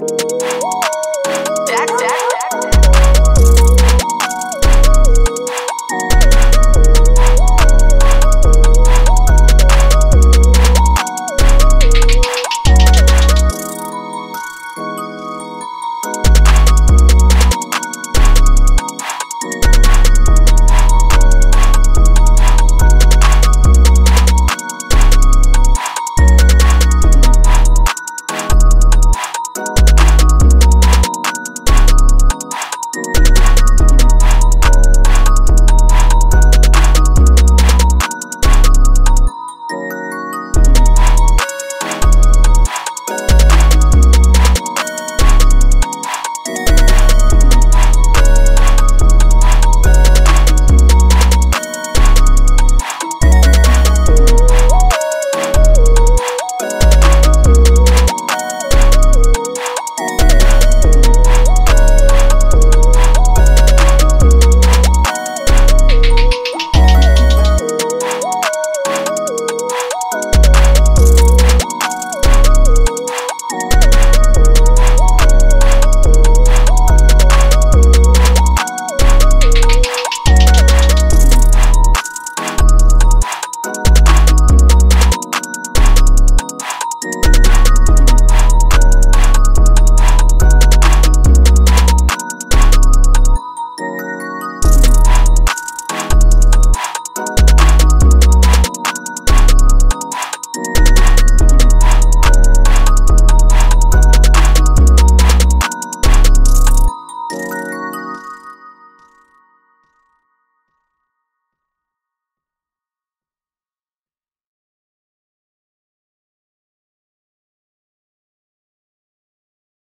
Woo!